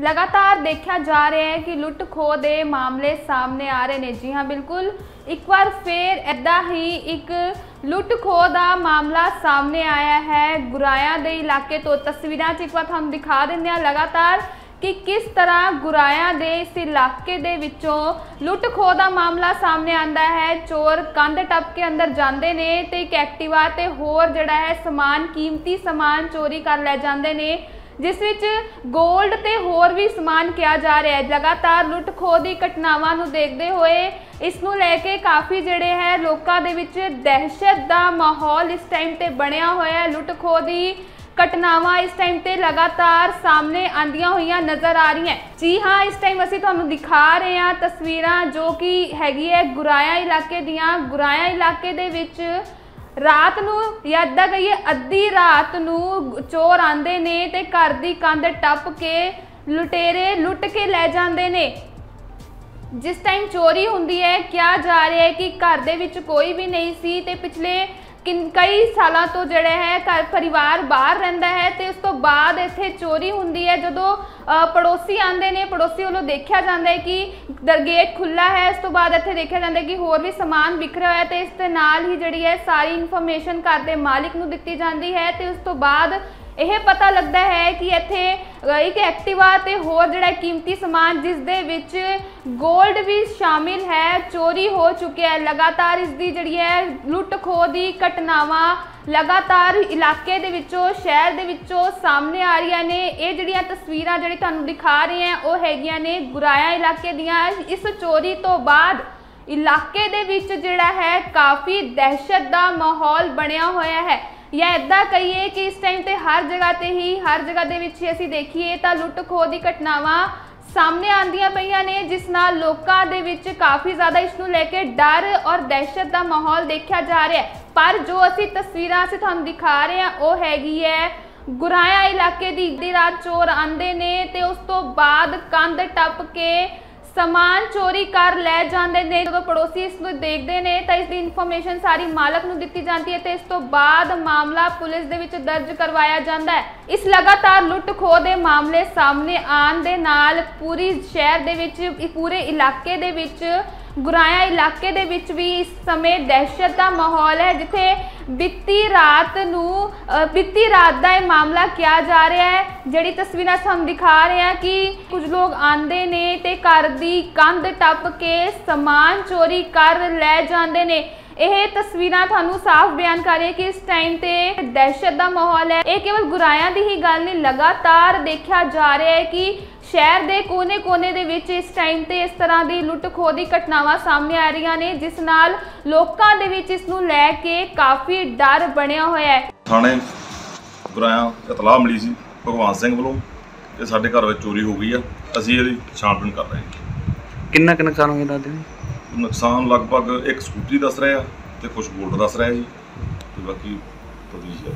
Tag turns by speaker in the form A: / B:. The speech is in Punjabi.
A: ਲਗਾਤਾਰ ਦੇਖਿਆ ਜਾ ਰਿਹਾ ਹੈ ਕਿ ਲੁੱਟ ਖੋਹ ਦੇ ਮਾਮਲੇ ਸਾਹਮਣੇ ਆ ਰਹੇ ਨੇ। ਜੀ ਹਾਂ, ਬਿਲਕੁਲ। ਇੱਕ ਵਾਰ ਫੇਰ ਐਦਾਂ ਹੀ ਇੱਕ ਲੁੱਟ ਖੋਹ ਦਾ ਮਾਮਲਾ ਸਾਹਮਣੇ ਆਇਆ ਹੈ ਗੁਰਾਇਆ ਦੇ ਇਲਾਕੇ ਤੋਂ। ਤਸਵੀਰਾਂ 'ਚ ਇੱਕ ਵਾਰ ਤੁਹਾਨੂੰ ਦਿਖਾ ਦਿੰਦੇ ਹਾਂ ਲਗਾਤਾਰ ਕਿ ਕਿਸ ਤਰ੍ਹਾਂ ਗੁਰਾਇਆ ਦੇ ਇਸ ਇਲਾਕੇ ਦੇ ਵਿੱਚੋਂ ਲੁੱਟ ਖੋਹ ਦਾ ਮਾਮਲਾ ਸਾਹਮਣੇ ਆਂਦਾ ਹੈ। ਚੋਰ ਕੰਧ ਟੱਪ ਕੇ ਅੰਦਰ ਜਾਂਦੇ ਨੇ ਤੇ ਇੱਕ ਐਕਟਿਵਾ ਤੇ ਹੋਰ ਜਿਹੜਾ ਹੈ ਸਮਾਨ, ਕੀਮਤੀ ਸਮਾਨ ਚੋਰੀ ਕਰ ਲੈ ਜਾਂਦੇ ਨੇ। ਜਿਸ ਵਿੱਚ 골ਡ ਤੇ ਹੋਰ ਵੀ ਸਮਾਨ ਕਿਹਾ ਜਾ ਰਿਹਾ ਹੈ। ਲਗਾਤਾਰ ਲੁੱਟ ਖੋਹ ਦੀ ਘਟਨਾਵਾਂ ਨੂੰ ਦੇਖਦੇ ਹੋਏ ਇਸ ਨੂੰ ਲੈ ਕੇ ਕਾਫੀ ਜਿਹੜੇ ਹੈ, ਲੋਕਾਂ ਦੇ ਵਿੱਚ ਦਹਿਸ਼ਤ ਦਾ ਮਾਹੌਲ ਇਸ ਟਾਈਮ ਤੇ ਬਣਿਆ ਹੋਇਆ ਹੈ। ਲੁੱਟ ਖੋਹ ਦੀ ਘਟਨਾਵਾਂ ਇਸ ਟਾਈਮ ਤੇ ਲਗਾਤਾਰ ਸਾਹਮਣੇ ਆਂਦੀਆਂ ਹੋਈਆਂ ਨਜ਼ਰ ਆ ਰਹੀਆਂ ਜੀ ਹਾਂ, ਇਸ ਟਾਈਮ ਅਸੀਂ ਤੁਹਾਨੂੰ ਦਿਖਾ ਰਹੇ ਹਾਂ ਤਸਵੀਰਾਂ ਜੋ ਕਿ ਹੈਗੀ ਹੈ ਗੁਰਾਇਆ ਇਲਾਕੇ ਦੀਆਂ। ਗੁਰਾਇਆ ਇਲਾਕੇ ਦੇ ਵਿੱਚ ਰਾਤ ਨੂੰ ਜਾਂ ਅੱਧਾ ਕਹੀਏ, ਅੱਧੀ ਰਾਤ ਨੂੰ ਚੋਰ ਆਂਦੇ ਨੇ ਤੇ ਘਰ ਦੀ ਕੰਧ ਟੱਪ ਕੇ ਲੁਟੇਰੇ ਲੁੱਟ ਕੇ ਲੈ ਜਾਂਦੇ ਨੇ। ਜਿਸ ਟਾਈਮ ਚੋਰੀ ਹੁੰਦੀ ਹੈ, ਕਿਹਾ ਜਾ ਰਿਹਾ ਹੈ ਕਿ ਘਰ ਦੇ ਵਿੱਚ ਕੋਈ ਵੀ ਨਹੀਂ ਸੀ ਤੇ ਪਿਛਲੇ ਕਿਨ ਕਈ ਸਾਲਾਂ ਤੋਂ ਜਿਹੜਾ ਹੈ, ਘਰ ਪਰਿਵਾਰ ਬਾਹਰ ਰਹਿੰਦਾ ਹੈ ਤੇ ਉਸ ਤੋਂ ਬਾਅਦ ਇੱਥੇ ਚੋਰੀ ਹੁੰਦੀ ਹੈ। ਜਦੋਂ ਪੜੋਸੀ ਆਉਂਦੇ ਨੇ, ਪੜੋਸੀ ਵੱਲੋਂ ਦੇਖਿਆ ਜਾਂਦਾ ਹੈ ਕਿ ਦਰਗੇਟ ਖੁੱਲਾ ਹੈ। ਇਸ ਤੋਂ ਬਾਅਦ ਇੱਥੇ ਦੇਖਿਆ ਜਾਂਦਾ ਕਿ ਹੋਰ ਵੀ ਸਮਾਨ ਵਿਖਰਿਆ ਹੋਇਆ ਤੇ ਇਸ ਦੇ ਨਾਲ ਹੀ ਜਿਹੜੀ ਹੈ, ਸਾਰੀ ਇਨਫੋਰਮੇਸ਼ਨ ਘਰ ਦੇ ਮਾਲਕ ਨੂੰ ਦਿੱਤੀ ਜਾਂਦੀ ਹੈ ਤੇ ਉਸ ਤੋਂ ਬਾਅਦ ਇਹ ਪਤਾ ਲੱਗਦਾ ਹੈ ਕਿ ਇੱਥੇ ਇੱਕ ਐਕਟਿਵਾ ਤੇ ਹੋਰ ਜਿਹੜਾ ਕੀਮਤੀ ਸਮਾਨ, ਜਿਸ ਦੇ ਵਿੱਚ 골ਡ ਵੀ ਸ਼ਾਮਿਲ ਹੈ, ਚੋਰੀ ਹੋ ਚੁੱਕਿਆ ਹੈ। ਲਗਾਤਾਰ ਇਸ ਦੀ ਜਿਹੜੀ ਹੈ ਲੁੱਟ ਖੋਹ ਦੀ ਘਟਨਾਵਾਂ ਲਗਾਤਾਰ ਇਲਾਕੇ ਦੇ ਵਿੱਚੋਂ, ਸ਼ਹਿਰ ਦੇ ਵਿੱਚੋਂ ਸਾਹਮਣੇ ਆ ਰਹੀਆਂ ਨੇ। ਇਹ ਜਿਹੜੀਆਂ ਤਸਵੀਰਾਂ ਜਿਹੜੀ ਤੁਹਾਨੂੰ ਦਿਖਾ ਰਹੇ ਹਾਂ, ਉਹ ਹੈਗੀਆਂ ਨੇ ਗੁਰਾਇਆ ਇਲਾਕੇ ਦੀਆਂ। ਇਸ ਚੋਰੀ ਤੋਂ ਬਾਅਦ ਇਲਾਕੇ ਦੇ ਵਿੱਚ ਜਿਹੜਾ ਹੈ ਕਾਫੀ ਦਹਿਸ਼ਤ ਦਾ ਮਾਹੌਲ ਬਣਿਆ ਹੋਇਆ ਹੈ। ਜਾਂ ਇਦਾਂ ਕਹੀਏ ਕਿ ਇਸ ਟਾਈਮ ਤੇ ਹਰ ਜਗ੍ਹਾ ਤੇ ਹੀ, ਹਰ ਜਗ੍ਹਾ ਦੇ ਵਿੱਚ ਹੀ ਅਸੀਂ ਦੇਖੀਏ ਤਾਂ ਲੁੱਟ ਖੋਹ ਦੀ ਘਟਨਾਵਾਂ ਸਾਹਮਣੇ ਆਂਦੀਆਂ ਪਈਆਂ ਨੇ, ਜਿਸ ਨਾਲ ਲੋਕਾਂ ਦੇ ਵਿੱਚ ਕਾਫੀ ਜ਼ਿਆਦਾ ਇਸ ਨੂੰ ਲੈ ਕੇ ਡਰ ਔਰ ਦਹਿਸ਼ਤ ਦਾ ਮਾਹੌਲ ਦੇਖਿਆ ਜਾ ਰਿਹਾ ਹੈ। ਪਰ ਜੋ ਅਸੀਂ ਤਸਵੀਰਾਂ ਅਸੀਂ ਤੁਹਾਨੂੰ ਦਿਖਾ ਰਹੇ ਹਾਂ, ਉਹ ਹੈਗੀ ਹੈ ਗੁਰਾਇਆ ਇਲਾਕੇ ਦੀ ਦੀ ਰਾਤ ਚੋਰ ਆਂਦੇ ਨੇ ਤੇ ਉਸ ਤੋਂ ਬਾਅਦ ਕੰਧ ਟੱਪ ਕੇ ਸਮਾਨ ਚੋਰੀ ਕਰ ਲੈ ਜਾਂਦੇ ਨੇ। ਜਦੋਂ ਪੜੋਸੀ ਇਸ ਨੂੰ ਦੇਖਦੇ ਨੇ, ਤਾਂ ਇਸ ਦੀ ਇਨਫੋਰਮੇਸ਼ਨ ਸਾਰੀ ਮਾਲਕ ਨੂੰ ਦਿੱਤੀ ਜਾਂਦੀ ਹੈ ਤੇ ਇਸ ਤੋਂ ਬਾਅਦ ਮਾਮਲਾ ਪੁਲਿਸ ਦੇ ਵਿੱਚ ਦਰਜ ਕਰਵਾਇਆ ਜਾਂਦਾ ਹੈ। ਇਸ ਲਗਾਤਾਰ ਲੁੱਟ ਖੋਹ ਦੇ ਮਾਮਲੇ ਸਾਹਮਣੇ ਆਉਣ ਦੇ ਨਾਲ ਪੂਰੀ ਸ਼ਹਿਰ ਦੇ ਵਿੱਚ, ਪੂਰੇ ਇਲਾਕੇ ਦੇ ਵਿੱਚ ਗੁਰਾਇਆ ਇਲਾਕੇ ਦੇ ਵਿੱਚ ਵੀ ਇਸ ਸਮੇਂ ਦਹਿਸ਼ਤ ਦਾ ਮਾਹੌਲ ਹੈ ਜਿੱਥੇ ਬੀਤੀ ਰਾਤ ਨੂੰ ਅ, ਬੀਤੀ ਰਾਤ ਦਾ ਇਹ ਮਾਮਲਾ ਕਿਹਾ ਜਾ ਰਿਹਾ ਹੈ ਜਿਹੜੀ ਤਸਵੀਰਾਂ ਤੁਹਾਨੂੰ ਦਿਖਾ ਰਹੇ ਹਾਂ ਕਿ ਕੁਝ ਲੋਕ ਆਂਦੇ ਨੇ ਤੇ ਘਰ ਦੀ ਕੰਧ ਟੱਪ ਕੇ ਸਮਾਨ ਚੋਰੀ ਕਰ ਲੈ ਜਾਂਦੇ ਨੇ। ਇਹ ਤਸਵੀਰਾਂ ਤੁਹਾਨੂੰ ਸਾਫ਼ ਬਿਆਨ ਕਰ ਰਹੀ ਹੈ ਕਿ ਇਸ ਟਾਈਮ ਤੇ ਦਹਿਸ਼ਤ ਦਾ ਮਾਹੌਲ ਹੈ। ਇਹ ਕੇਵਲ ਗੁਰਾਇਆਂ ਦੀ ਹੀ ਗੱਲ ਨਹੀਂ ਲਗਾਤਾਰ ਦੇਖਿਆ ਜਾ ਰਿਹਾ ਹੈ ਕਿ ਸ਼ਹਿਰ ਦੇ ਕੋਨੇ-ਕੋਨੇ ਦੇ ਵਿੱਚ ਇਸ ਟਾਈਮ ਤੇ ਇਸ ਤਰ੍ਹਾਂ ਦੀ ਲੁੱਟ ਖੋਹ ਦੀ ਘਟਨਾਵਾਂ ਸਾਹਮਣੇ ਆ ਰਹੀਆਂ ਨੇ ਜਿਸ ਨਾਲ ਲੋਕਾਂ ਦੇ ਵਿੱਚ ਇਸ ਨੂੰ ਲੈ ਕੇ ਕਾਫੀ ਡਰ ਬਣਿਆ ਹੋਇਆ ਹੈ।
B: ਥਾਣੇ ਗੁਰਾਇਆ ਇਤਲਾਹ ਮਿਲੀ ਸੀ ਭਗਵਾਨ ਸਿੰਘ ਵੱਲੋਂ ਕਿ ਸਾਡੇ ਘਰ ਵਿੱਚ ਚੋਰੀ ਹੋ ਗਈ ਆ। ਅਸੀਂ ਇਹਦੀ ਛਾਣਬੀਣ ਕਰ ਰਹੇ ਹਾਂ।
C: ਕਿੰਨਾ ਕੁ ਨੁਕਸਾਨ ਹੋਇਆ ਦੱਸਦੇ ਹੋ
B: ਨੁਕਸਾਨ ਲਗਭਗ ਇੱਕ ਸਕੂਟਰੀ ਦੱਸ ਰਿਹਾ ਤੇ ਕੁਝ ਗੋਲਡ ਦੱਸ ਰਿਹਾ ਜੀ ਤੇ ਬਾਕੀ ਤਬਦੀਲ ਹੈ